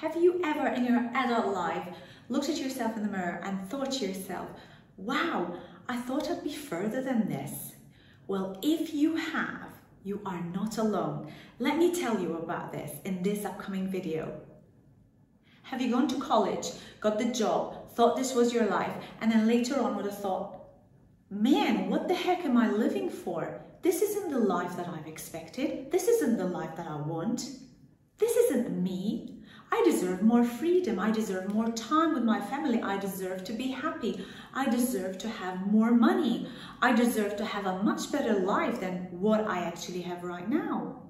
Have you ever in your adult life looked at yourself in the mirror and thought to yourself, wow, I thought I'd be further than this? Well, if you have, you are not alone. Let me tell you about this in this upcoming video. Have you gone to college, got the job, thought this was your life, and then later on would have thought, man, what the heck am I living for? This isn't the life that I've expected. This isn't the life that I want. This isn't me. I deserve more freedom. I deserve more time with my family. I deserve to be happy. I deserve to have more money. I deserve to have a much better life than what I actually have right now.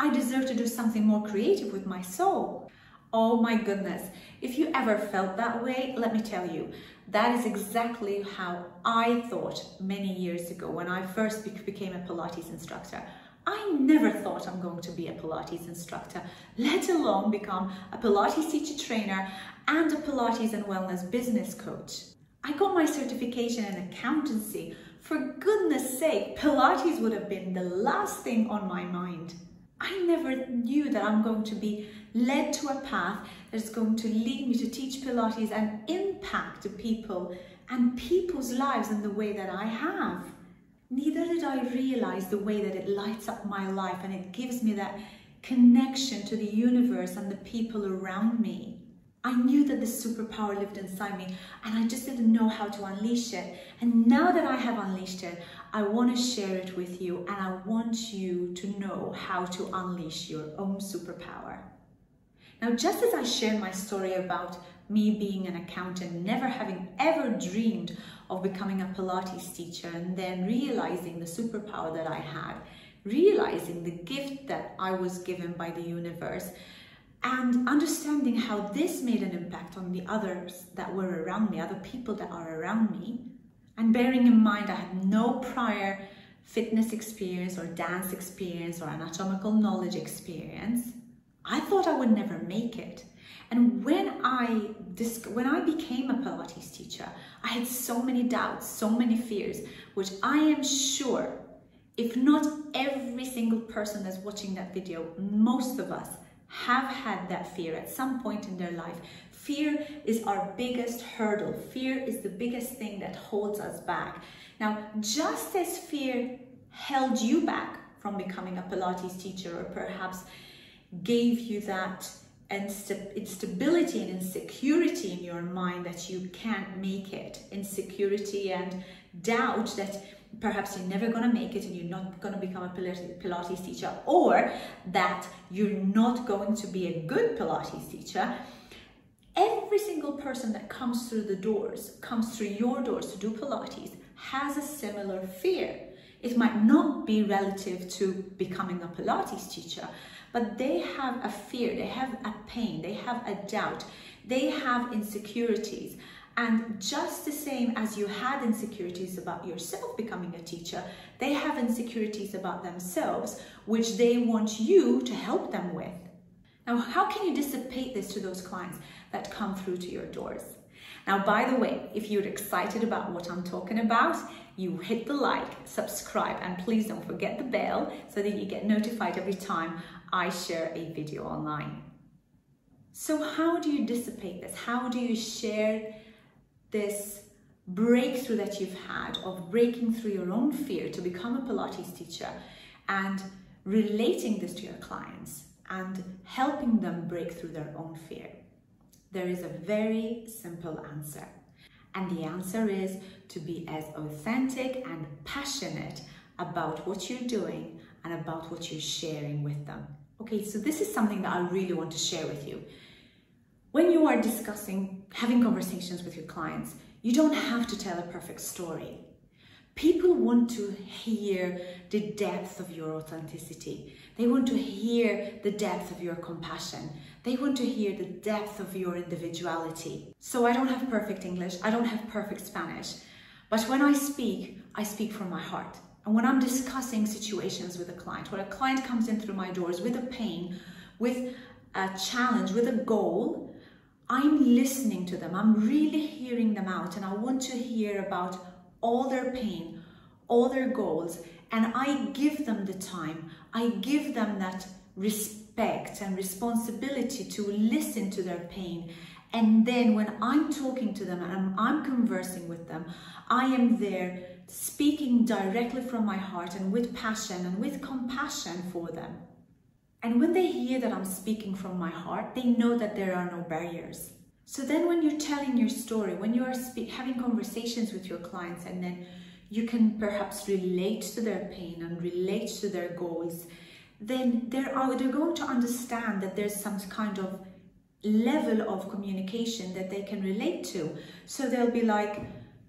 I deserve to do something more creative with my soul. Oh my goodness. If you ever felt that way, let me tell you, that is exactly how I thought many years ago when I first became a Pilates instructor. I never thought I'm going to be a Pilates instructor, let alone become a Pilates teacher trainer and a Pilates and wellness business coach. I got my certification in accountancy. For goodness sake, Pilates would have been the last thing on my mind. I never knew that I'm going to be led to a path that's going to lead me to teach Pilates and impact people and people's lives in the way that I have neither did I realize the way that it lights up my life and it gives me that connection to the universe and the people around me. I knew that this superpower lived inside me and I just didn't know how to unleash it. And now that I have unleashed it, I want to share it with you and I want you to know how to unleash your own superpower. Now, just as I shared my story about me being an accountant, never having ever dreamed of becoming a Pilates teacher and then realizing the superpower that I had, realizing the gift that I was given by the universe, and understanding how this made an impact on the others that were around me, other people that are around me, and bearing in mind I had no prior fitness experience or dance experience or anatomical knowledge experience, I thought I would never make it. And when I when I became a Pilates teacher, I had so many doubts, so many fears, which I am sure, if not every single person that's watching that video, most of us have had that fear at some point in their life. Fear is our biggest hurdle. Fear is the biggest thing that holds us back. Now, just as fear held you back from becoming a Pilates teacher or perhaps gave you that instability and insecurity in your mind that you can't make it, insecurity and doubt that perhaps you're never going to make it and you're not going to become a Pilates teacher, or that you're not going to be a good Pilates teacher. Every single person that comes through the doors, comes through your doors to do Pilates, has a similar fear. It might not be relative to becoming a Pilates teacher, but they have a fear, they have a pain, they have a doubt, they have insecurities. And just the same as you had insecurities about yourself becoming a teacher, they have insecurities about themselves, which they want you to help them with. Now, how can you dissipate this to those clients that come through to your doors? Now, by the way, if you're excited about what I'm talking about, you hit the like, subscribe, and please don't forget the bell so that you get notified every time I share a video online. So how do you dissipate this? How do you share this breakthrough that you've had of breaking through your own fear to become a Pilates teacher and relating this to your clients and helping them break through their own fear? There is a very simple answer. And the answer is to be as authentic and passionate about what you're doing and about what you're sharing with them. Okay, so this is something that I really want to share with you. When you are discussing, having conversations with your clients, you don't have to tell a perfect story. People want to hear the depth of your authenticity. They want to hear the depth of your compassion. They want to hear the depth of your individuality. So I don't have perfect English, I don't have perfect Spanish, but when I speak, I speak from my heart. And when I'm discussing situations with a client, when a client comes in through my doors with a pain, with a challenge, with a goal, I'm listening to them. I'm really hearing them out and I want to hear about all their pain, all their goals, and I give them the time. I give them that respect respect and responsibility to listen to their pain. And then when I'm talking to them and I'm, I'm conversing with them, I am there speaking directly from my heart and with passion and with compassion for them. And when they hear that I'm speaking from my heart, they know that there are no barriers. So then when you're telling your story, when you are having conversations with your clients and then you can perhaps relate to their pain and relate to their goals, then they're, they're going to understand that there's some kind of level of communication that they can relate to. So they'll be like,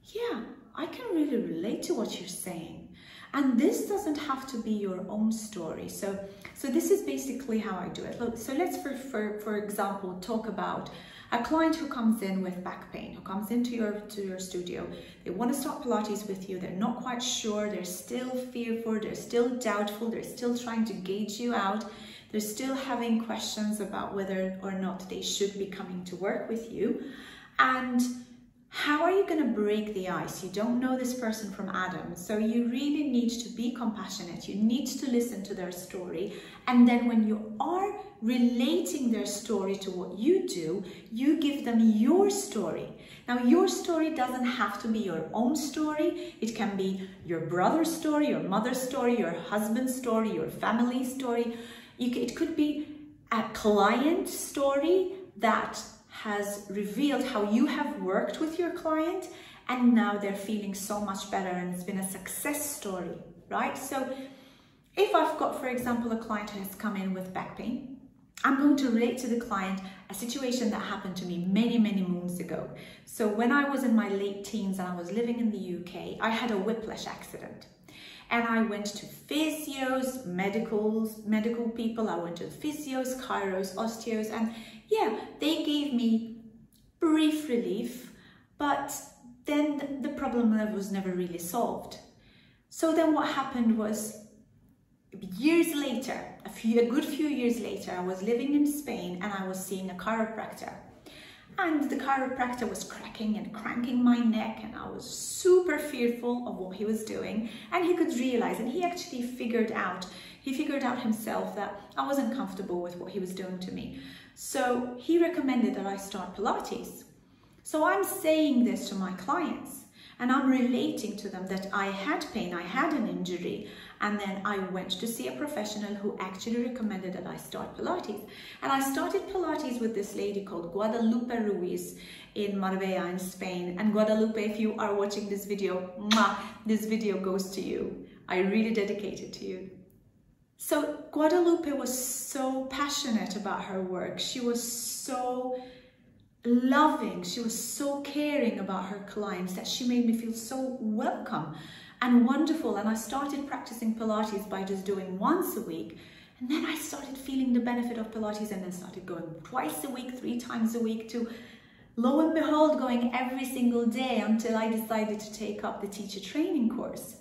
yeah, I can really relate to what you're saying. And this doesn't have to be your own story. So, so this is basically how I do it. So let's, for, for, for example, talk about a client who comes in with back pain, who comes into your, to your studio. They want to start Pilates with you. They're not quite sure. They're still fearful. They're still doubtful. They're still trying to gauge you out. They're still having questions about whether or not they should be coming to work with you. And how are you going to break the ice? You don't know this person from Adam, so you really need to be compassionate. You need to listen to their story. And then when you are relating their story to what you do, you give them your story. Now, your story doesn't have to be your own story. It can be your brother's story, your mother's story, your husband's story, your family story. It could be a client story that has revealed how you have worked with your client and now they're feeling so much better and it's been a success story, right? So if I've got, for example, a client who has come in with back pain, I'm going to relate to the client a situation that happened to me many, many moons ago. So when I was in my late teens and I was living in the UK, I had a whiplash accident. And I went to physios, medicals, medical people, I went to physios, chiros, osteos, and yeah, they gave me brief relief, but then the problem was never really solved. So then what happened was years later, a, few, a good few years later, I was living in Spain and I was seeing a chiropractor. And the chiropractor was cracking and cranking my neck and I was super fearful of what he was doing. And he could realize, and he actually figured out, he figured out himself that I wasn't comfortable with what he was doing to me. So he recommended that I start Pilates. So I'm saying this to my clients and I'm relating to them that I had pain, I had an injury, and then I went to see a professional who actually recommended that I start Pilates. And I started Pilates with this lady called Guadalupe Ruiz in Marbella in Spain. And Guadalupe, if you are watching this video, mwah, this video goes to you. I really dedicate it to you. So Guadalupe was so passionate about her work. She was so loving. She was so caring about her clients that she made me feel so welcome and wonderful. And I started practicing Pilates by just doing once a week. And then I started feeling the benefit of Pilates and then started going twice a week, three times a week to lo and behold, going every single day until I decided to take up the teacher training course.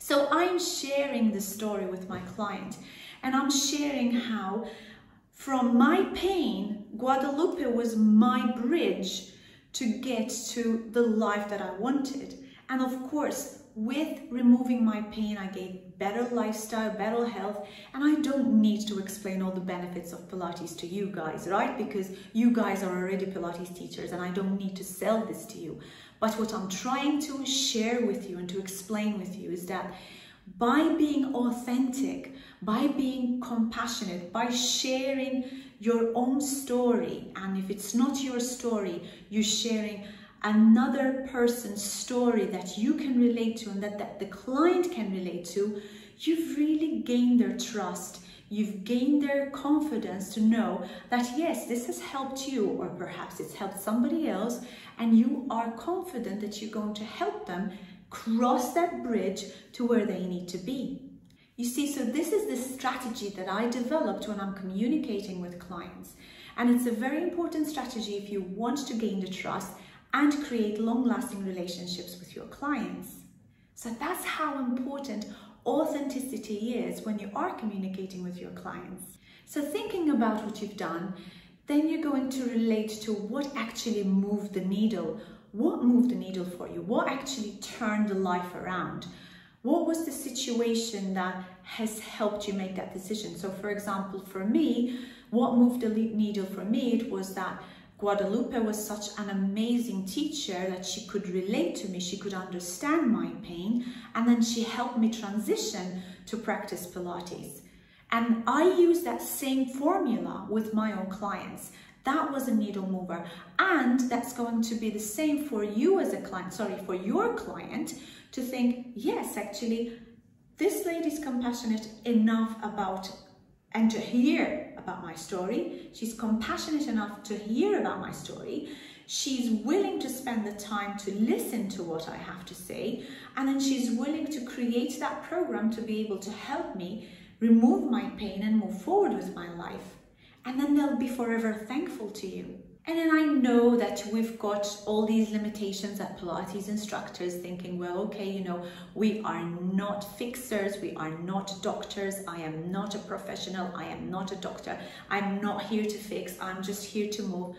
So I'm sharing the story with my client and I'm sharing how from my pain, Guadalupe was my bridge to get to the life that I wanted. And of course, with removing my pain, I gained better lifestyle, better health, and I don't need to explain all the benefits of Pilates to you guys, right? Because you guys are already Pilates teachers and I don't need to sell this to you. But what I'm trying to share with you and to explain with you is that by being authentic, by being compassionate, by sharing your own story, and if it's not your story, you're sharing another person's story that you can relate to and that, that the client can relate to, you've really gained their trust. You've gained their confidence to know that yes, this has helped you, or perhaps it's helped somebody else, and you are confident that you're going to help them cross that bridge to where they need to be. You see, so this is the strategy that I developed when I'm communicating with clients. And it's a very important strategy if you want to gain the trust and create long-lasting relationships with your clients. So that's how important authenticity is when you are communicating with your clients. So thinking about what you've done, then you're going to relate to what actually moved the needle. What moved the needle for you? What actually turned the life around? What was the situation that has helped you make that decision. So for example, for me, what moved the needle for me it was that Guadalupe was such an amazing teacher that she could relate to me, she could understand my pain, and then she helped me transition to practice Pilates. And I use that same formula with my own clients. That was a needle mover. And that's going to be the same for you as a client, sorry, for your client to think, yes, actually, this lady's compassionate enough about and to hear about my story. She's compassionate enough to hear about my story. She's willing to spend the time to listen to what I have to say. And then she's willing to create that program to be able to help me remove my pain and move forward with my life. And then they'll be forever thankful to you. And then I know that we've got all these limitations at Pilates instructors thinking, well, okay, you know, we are not fixers, we are not doctors, I am not a professional, I am not a doctor, I'm not here to fix, I'm just here to move.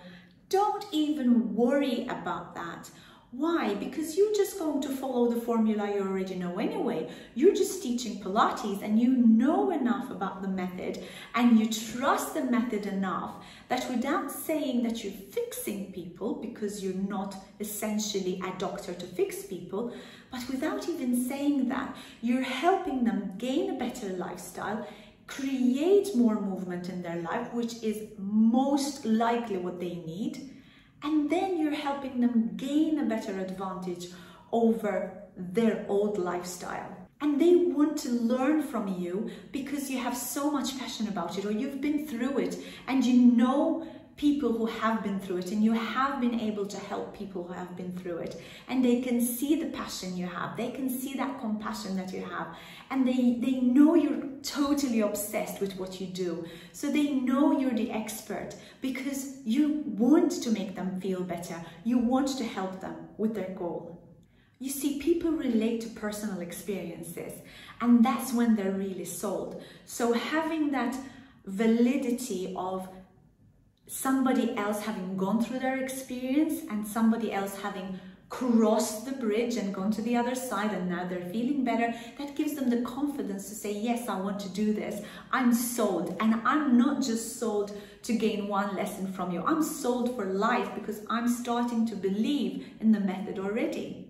Don't even worry about that. Why? Because you're just going to follow the formula you already know anyway. You're just teaching Pilates and you know enough about the method and you trust the method enough that without saying that you're fixing people, because you're not essentially a doctor to fix people, but without even saying that, you're helping them gain a better lifestyle, create more movement in their life, which is most likely what they need and then you're helping them gain a better advantage over their old lifestyle. And they want to learn from you because you have so much passion about it or you've been through it and you know people who have been through it and you have been able to help people who have been through it. And they can see the passion you have. They can see that compassion that you have. And they they know you're totally obsessed with what you do. So they know you're the expert because you want to make them feel better. You want to help them with their goal. You see, people relate to personal experiences, and that's when they're really sold. So, having that validity of somebody else having gone through their experience and somebody else having crossed the bridge and gone to the other side and now they're feeling better, that gives them the confidence to say, yes, I want to do this. I'm sold. And I'm not just sold to gain one lesson from you. I'm sold for life because I'm starting to believe in the method already.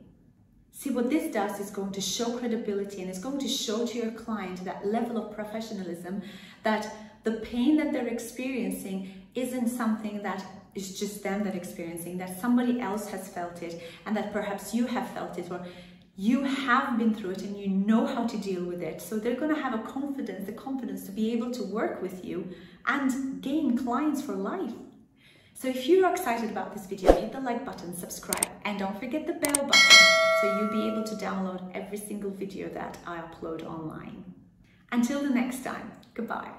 See, what this does is going to show credibility and it's going to show to your client that level of professionalism that the pain that they're experiencing isn't something that is just them that experiencing, that somebody else has felt it and that perhaps you have felt it or you have been through it and you know how to deal with it. So they're going to have a confidence, the confidence to be able to work with you and gain clients for life. So if you're excited about this video, hit the like button, subscribe, and don't forget the bell button so you'll be able to download every single video that I upload online. Until the next time, goodbye.